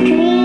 dream.